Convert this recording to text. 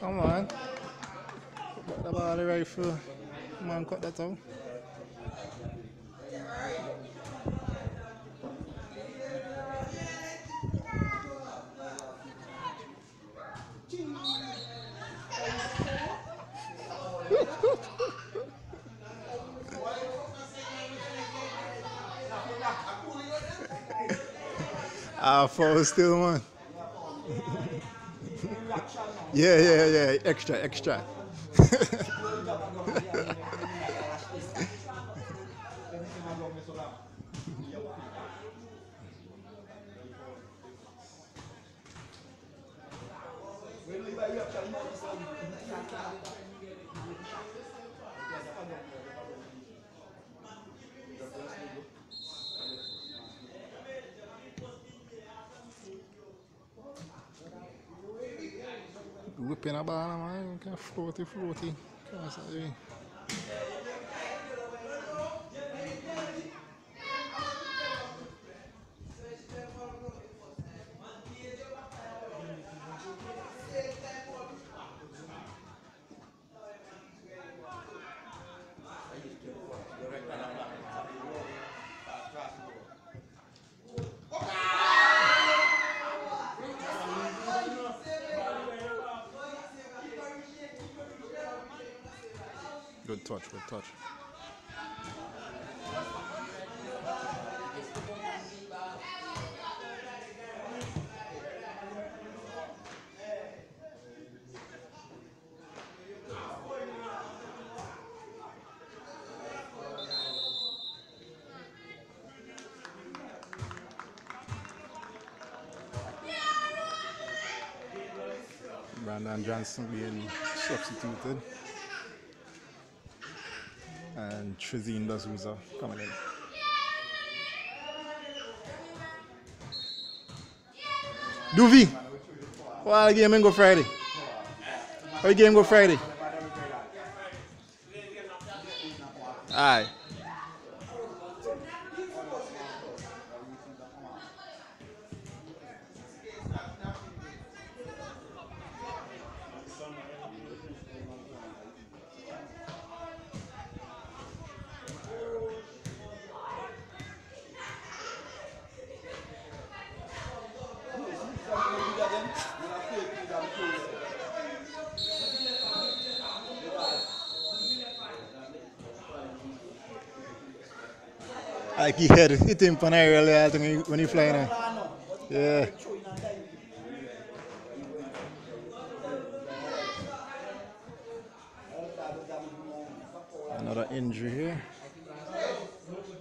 Come on. Put the ball rifle. Man, cut that out. Ah, foul still, man. yeah, yeah, yeah. Extra, extra. Lupei na banana, mas flor, tem Que é essa aí. Good touch, good touch. Brandon Johnson being substituted. And Trizine Dazuza coming in. Duvi, what the game go Friday? The game go Friday? Aye. Like he had hit him aerial I think he- when he flying in. Yeah. Another injury here.